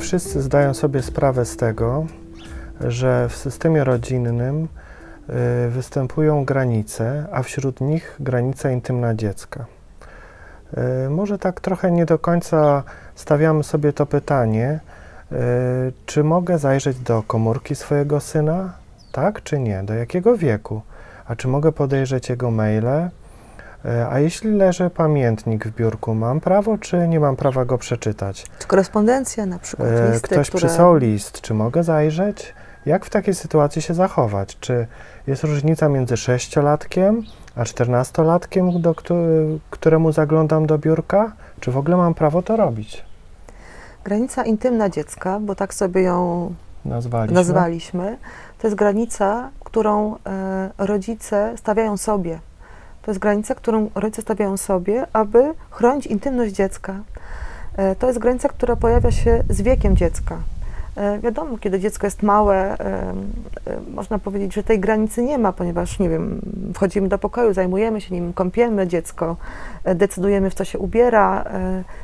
wszyscy zdają sobie sprawę z tego, że w systemie rodzinnym y, występują granice, a wśród nich granica intymna dziecka. Y, może tak trochę nie do końca stawiamy sobie to pytanie, czy mogę zajrzeć do komórki swojego syna? Tak czy nie? Do jakiego wieku? A czy mogę podejrzeć jego maile? A jeśli leży pamiętnik w biurku, mam prawo, czy nie mam prawa go przeczytać? Czy korespondencja na przykład, listy, Ktoś które... przysłał list, czy mogę zajrzeć? Jak w takiej sytuacji się zachować? Czy jest różnica między sześciolatkiem a czternastolatkiem, do któremu zaglądam do biurka? Czy w ogóle mam prawo to robić? Granica intymna dziecka, bo tak sobie ją nazwaliśmy, nazwaliśmy to jest granica, którą e, rodzice stawiają sobie. To jest granica, którą rodzice stawiają sobie, aby chronić intymność dziecka. E, to jest granica, która pojawia się z wiekiem dziecka. E, wiadomo, kiedy dziecko jest małe, e, można powiedzieć, że tej granicy nie ma, ponieważ, nie wiem, wchodzimy do pokoju, zajmujemy się nim, kąpiemy dziecko, decydujemy, w co się ubiera.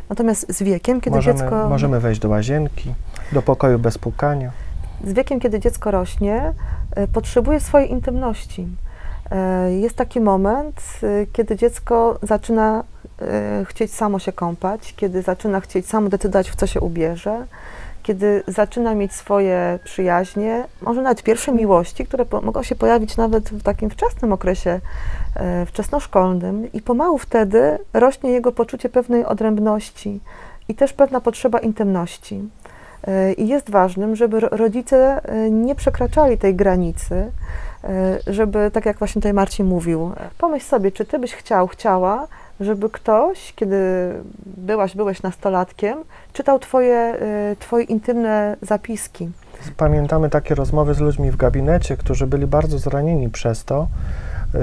Natomiast z wiekiem, kiedy możemy, dziecko. Możemy wejść do łazienki, do pokoju bez pukania. Z wiekiem, kiedy dziecko rośnie, potrzebuje swojej intymności. Jest taki moment, kiedy dziecko zaczyna chcieć samo się kąpać, kiedy zaczyna chcieć samo decydować, w co się ubierze kiedy zaczyna mieć swoje przyjaźnie, może nawet pierwsze miłości, które mogą się pojawić nawet w takim wczesnym okresie e, wczesnoszkolnym, i pomału wtedy rośnie jego poczucie pewnej odrębności i też pewna potrzeba intymności. E, I jest ważnym, żeby rodzice e, nie przekraczali tej granicy, e, żeby, tak jak właśnie tutaj Marcin mówił, pomyśl sobie, czy ty byś chciał, chciała, żeby ktoś, kiedy byłaś, byłeś nastolatkiem, czytał twoje, y, twoje intymne zapiski. Pamiętamy takie rozmowy z ludźmi w gabinecie, którzy byli bardzo zranieni przez to,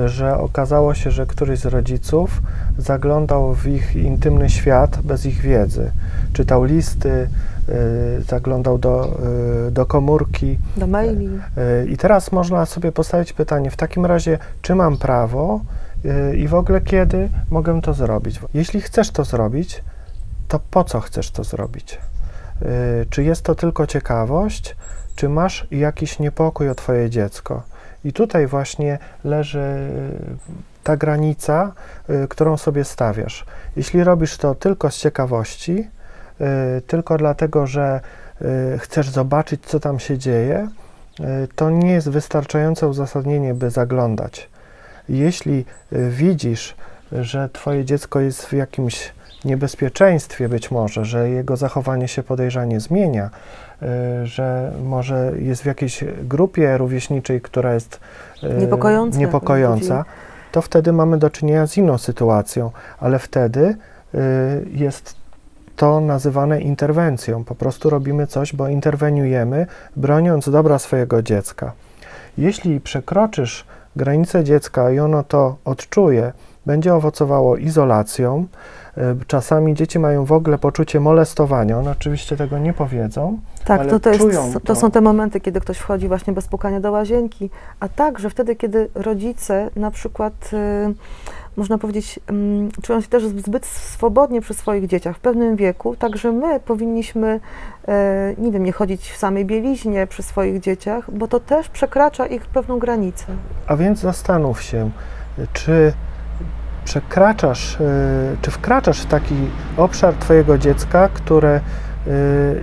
że okazało się, że któryś z rodziców zaglądał w ich intymny świat bez ich wiedzy. Czytał listy, y, zaglądał do, do komórki. Do maili. I teraz można sobie postawić pytanie, w takim razie, czy mam prawo i w ogóle kiedy mogę to zrobić. Jeśli chcesz to zrobić, to po co chcesz to zrobić? Czy jest to tylko ciekawość, czy masz jakiś niepokój o Twoje dziecko? I tutaj właśnie leży ta granica, yy, którą sobie stawiasz. Jeśli robisz to tylko z ciekawości, tylko dlatego, że chcesz zobaczyć, co tam się dzieje, to nie jest wystarczające uzasadnienie, by zaglądać. Jeśli widzisz, że Twoje dziecko jest w jakimś niebezpieczeństwie być może, że jego zachowanie się podejrzanie zmienia, y, że może jest w jakiejś grupie rówieśniczej, która jest y, niepokojąca, to wtedy mamy do czynienia z inną sytuacją, ale wtedy jest to nazywane interwencją. Po prostu robimy coś, bo interweniujemy, broniąc dobra swojego dziecka. Jeśli przekroczysz granice dziecka i ono to odczuje, będzie owocowało izolacją. E, czasami dzieci mają w ogóle poczucie molestowania. One oczywiście tego nie powiedzą. Tak, ale to, to, jest, to. to są te momenty, kiedy ktoś wchodzi właśnie bez pukania do łazienki, a także wtedy, kiedy rodzice na przykład. Yy, można powiedzieć, um, czują się też zbyt swobodnie przy swoich dzieciach w pewnym wieku, także my powinniśmy, e, nie wiem, nie chodzić w samej bieliźnie przy swoich dzieciach, bo to też przekracza ich pewną granicę. A więc zastanów się, czy przekraczasz, e, czy wkraczasz w taki obszar Twojego dziecka, które e,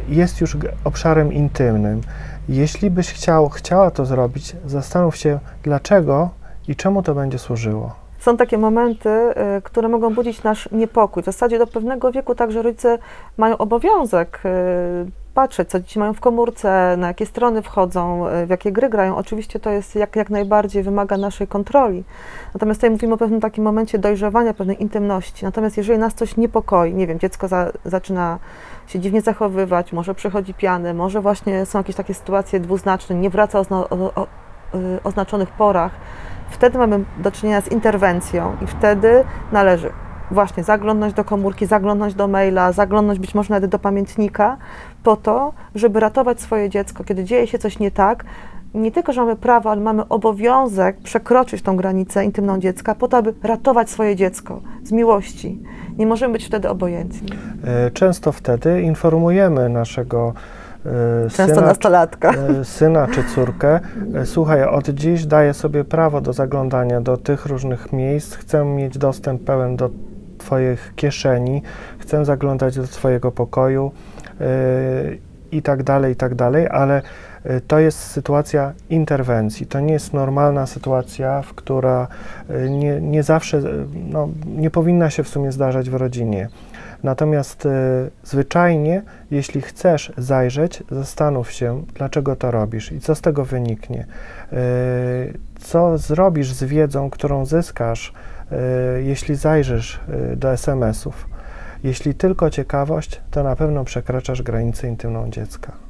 jest już obszarem intymnym. Jeśli byś chciał, chciała to zrobić, zastanów się, dlaczego i czemu to będzie służyło są takie momenty, y, które mogą budzić nasz niepokój. W zasadzie do pewnego wieku także rodzice mają obowiązek y, patrzeć, co dzieci mają w komórce, na jakie strony wchodzą, y, w jakie gry grają. Oczywiście to jest jak, jak najbardziej wymaga naszej kontroli. Natomiast tutaj mówimy o pewnym takim momencie dojrzewania, pewnej intymności. Natomiast jeżeli nas coś niepokoi, nie wiem, dziecko za, zaczyna się dziwnie zachowywać, może przychodzi piany, może właśnie są jakieś takie sytuacje dwuznaczne, nie wraca o, o, o oznaczonych porach, wtedy mamy do czynienia z interwencją i wtedy należy właśnie zaglądnąć do komórki, zaglądnąć do maila, zaglądnąć być może nawet do pamiętnika, po to, żeby ratować swoje dziecko. Kiedy dzieje się coś nie tak, nie tylko, że mamy prawo, ale mamy obowiązek przekroczyć tą granicę intymną dziecka, po to, aby ratować swoje dziecko z miłości. Nie możemy być wtedy obojętni. E, często wtedy informujemy naszego y, Często syna, nastolatka. y, syna czy córkę, słuchaj, od dziś daję sobie prawo do zaglądania do tych różnych miejsc, chcę mieć dostęp pełen do Twoich kieszeni, chcę zaglądać do Twojego pokoju y, i tak dalej, i tak dalej, ale y, to jest sytuacja interwencji. To nie jest normalna sytuacja, w która y, nie, nie zawsze, no, nie powinna się w sumie zdarzać w rodzinie. Natomiast y, zwyczajnie, jeśli chcesz zajrzeć, zastanów się, dlaczego to robisz i co z tego wyniknie. Y, co zrobisz z wiedzą, którą zyskasz, jeśli zajrzysz y, do SMS-ów. Jeśli tylko ciekawość, to na pewno przekraczasz granicę intymną dziecka.